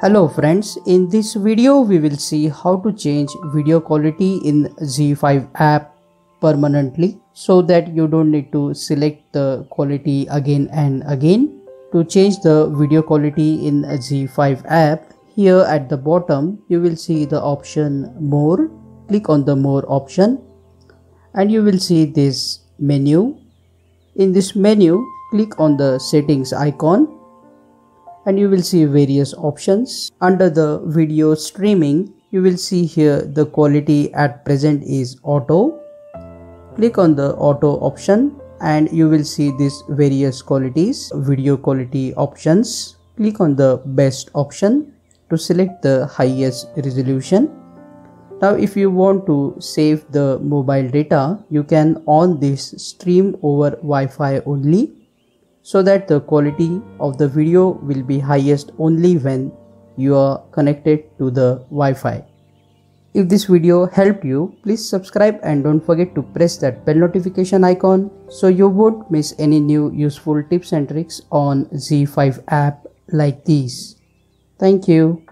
Hello friends, in this video we will see how to change video quality in Zee5 app permanently so that you don't need to select the quality again and again. To change the video quality in Zee5 app, here at the bottom you will see the option more. Click on the more option and you will see this menu. In this menu, click on the settings icon and you will see various options. Under the video streaming, you will see here the quality at present is auto. Click on the auto option and you will see these various qualities, video quality options. Click on the best option to select the highest resolution. Now if you want to save the mobile data, you can on this stream over Wi-Fi only so that the quality of the video will be highest only when you are connected to the Wi-Fi. If this video helped you, please subscribe and don't forget to press that bell notification icon so you won't miss any new useful tips and tricks on Zee5 app like these. Thank you.